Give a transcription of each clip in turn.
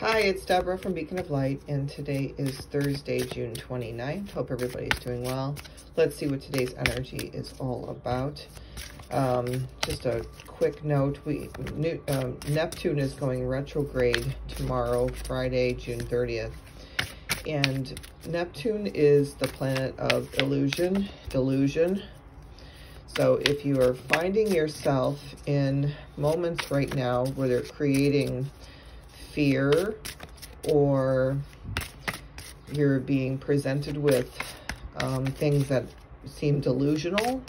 Hi, it's Deborah from Beacon of Light, and today is Thursday, June 29th. Hope everybody's doing well. Let's see what today's energy is all about. Um, just a quick note, we new, um, Neptune is going retrograde tomorrow, Friday, June 30th. And Neptune is the planet of illusion, delusion. So if you are finding yourself in moments right now where they're creating fear or you're being presented with um, things that seem delusional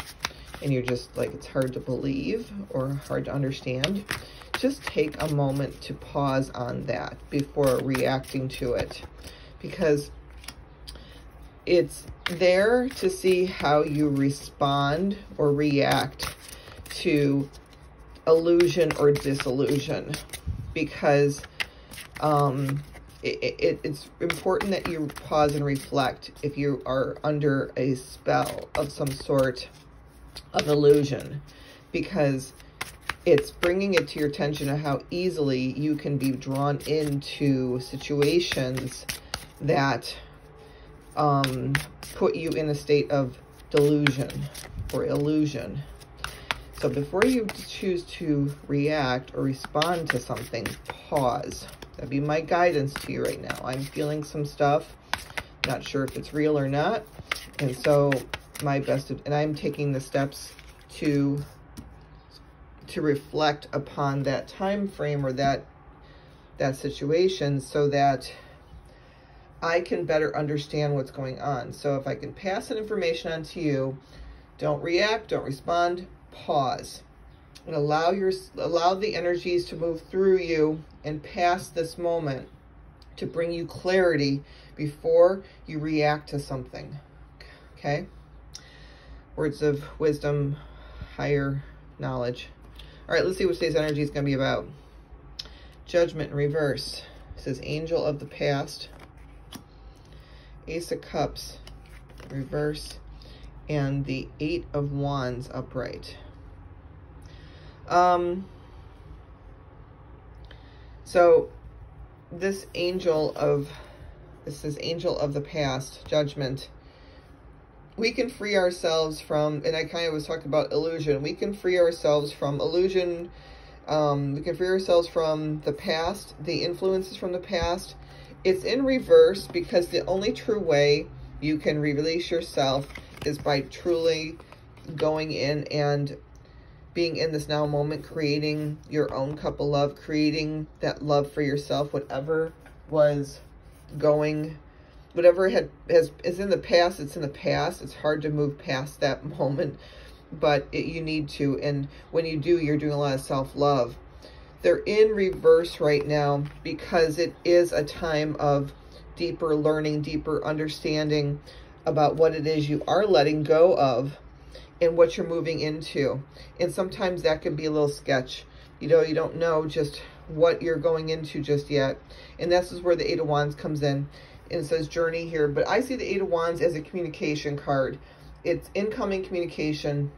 and you're just like, it's hard to believe or hard to understand, just take a moment to pause on that before reacting to it. Because it's there to see how you respond or react to illusion or disillusion. Because um, it, it, it's important that you pause and reflect if you are under a spell of some sort of illusion because it's bringing it to your attention of how easily you can be drawn into situations that um, put you in a state of delusion or illusion. So before you choose to react or respond to something, pause. That'd be my guidance to you right now. I'm feeling some stuff. Not sure if it's real or not. And so my best, and I'm taking the steps to to reflect upon that time frame or that that situation so that I can better understand what's going on. So if I can pass that information on to you, don't react, don't respond, pause and allow your allow the energies to move through you and past this moment to bring you clarity before you react to something okay? Words of wisdom higher knowledge. All right let's see what today's energy is going to be about. Judgment in reverse. It says angel of the past ace of cups reverse and the eight of wands upright um, so this angel of, this is angel of the past, judgment. We can free ourselves from, and I kind of was talking about illusion. We can free ourselves from illusion. Um, we can free ourselves from the past, the influences from the past. It's in reverse because the only true way you can release yourself is by truly going in and being in this now moment, creating your own cup of love, creating that love for yourself, whatever was going, whatever had has is in the past, it's in the past. It's hard to move past that moment, but it, you need to. And when you do, you're doing a lot of self-love. They're in reverse right now because it is a time of deeper learning, deeper understanding about what it is you are letting go of and what you're moving into. And sometimes that can be a little sketch. You know, you don't know just what you're going into just yet. And this is where the Eight of Wands comes in. And says journey here. But I see the Eight of Wands as a communication card. It's incoming communication.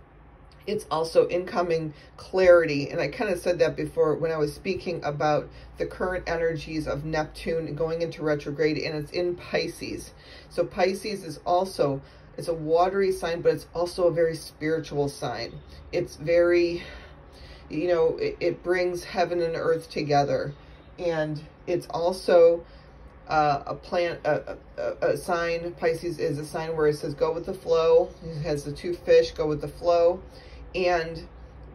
It's also incoming clarity. And I kind of said that before when I was speaking about the current energies of Neptune going into retrograde. And it's in Pisces. So Pisces is also it's a watery sign, but it's also a very spiritual sign. It's very, you know, it, it brings heaven and earth together. And it's also uh, a plant, a, a, a, sign, Pisces is a sign where it says go with the flow. It has the two fish, go with the flow. And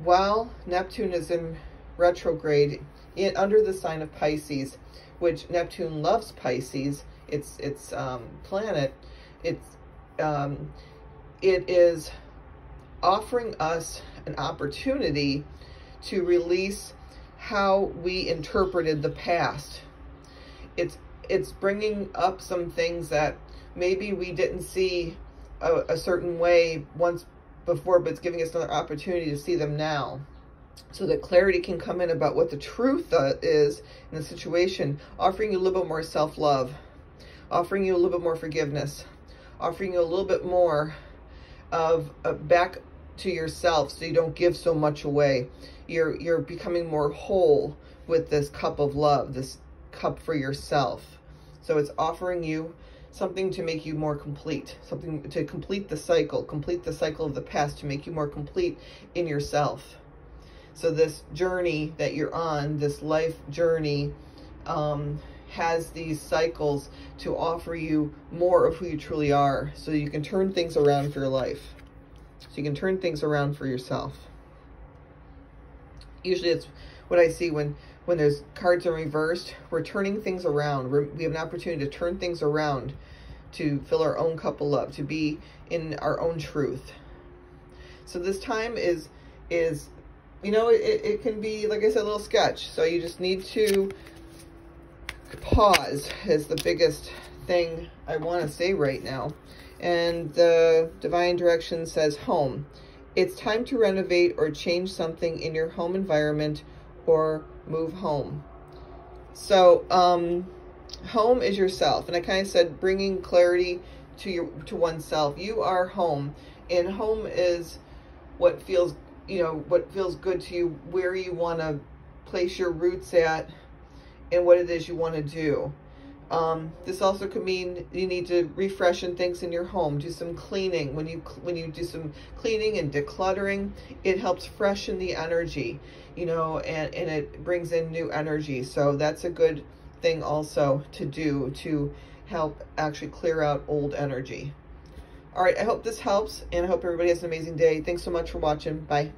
while Neptune is in retrograde, in, under the sign of Pisces, which Neptune loves Pisces, its its um, planet, it's um, it is offering us an opportunity to release how we interpreted the past. It's it's bringing up some things that maybe we didn't see a, a certain way once before, but it's giving us another opportunity to see them now so that clarity can come in about what the truth uh, is in the situation, offering you a little bit more self-love, offering you a little bit more forgiveness, offering you a little bit more of uh, back to yourself so you don't give so much away. You're, you're becoming more whole with this cup of love, this cup for yourself. So it's offering you something to make you more complete, something to complete the cycle, complete the cycle of the past to make you more complete in yourself. So this journey that you're on, this life journey, um, has these cycles to offer you more of who you truly are so you can turn things around for your life. So you can turn things around for yourself. Usually it's what I see when when there's cards are reversed, we're turning things around. We're, we have an opportunity to turn things around to fill our own of love, to be in our own truth. So this time is, is you know, it, it can be, like I said, a little sketch. So you just need to pause is the biggest thing I want to say right now. And the divine direction says home. It's time to renovate or change something in your home environment or move home. So, um, home is yourself. And I kind of said bringing clarity to your to oneself. You are home. And home is what feels, you know, what feels good to you, where you want to place your roots at and what it is you want to do. Um, this also could mean you need to refreshen things in your home, do some cleaning. When you when you do some cleaning and decluttering, it helps freshen the energy, you know, and, and it brings in new energy. So that's a good thing also to do to help actually clear out old energy. All right, I hope this helps, and I hope everybody has an amazing day. Thanks so much for watching. Bye.